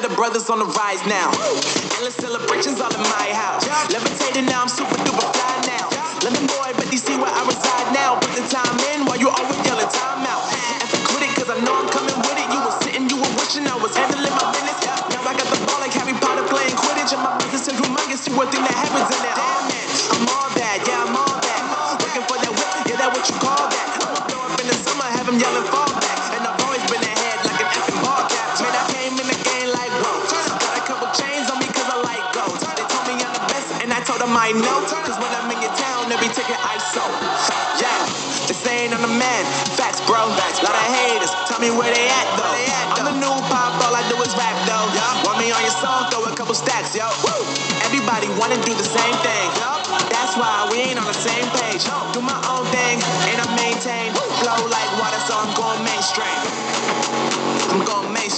God the brothers on the rise now. Endless celebrations all in my house. Levitating now, I'm super duper fly now. London boy, but you see where I reside now. Put the time in while you always yelling time out. And quit it, cause I know I'm coming with it. You were sitting, you were wishing I was handling my business. Now I got the ball like Harry Potter playing Quidditch. And my business is humongous, you would think that Hagrid's in there. Damn man, I'm all that, yeah, I'm all that. Looking for that whip, yeah, that what you call that. I'ma blow up in the summer, have him yelling fall Them know. Cause when I'm in your town, they be taking ISO. Yeah, they saying I'm the man. Facts, bro. Facts, Lot of haters. Tell me where they at, though. they I'm the new pop, all I do is rap, though. Yeah. Want me on your song, throw a couple stacks, yo. Everybody wanna do the same thing.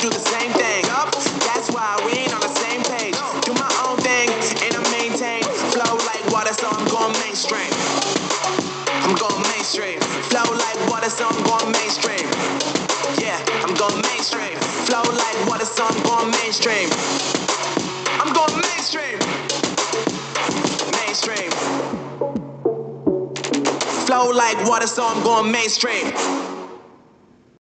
Do the same thing. That's why we ain't on the same page. Do my own thing, and I maintain. Flow like water, so I'm going mainstream. I'm going mainstream. Flow like water, so I'm going mainstream. Yeah, I'm going mainstream. Flow like water, so I'm going mainstream. I'm going mainstream. Mainstream. Flow like water, so I'm going mainstream.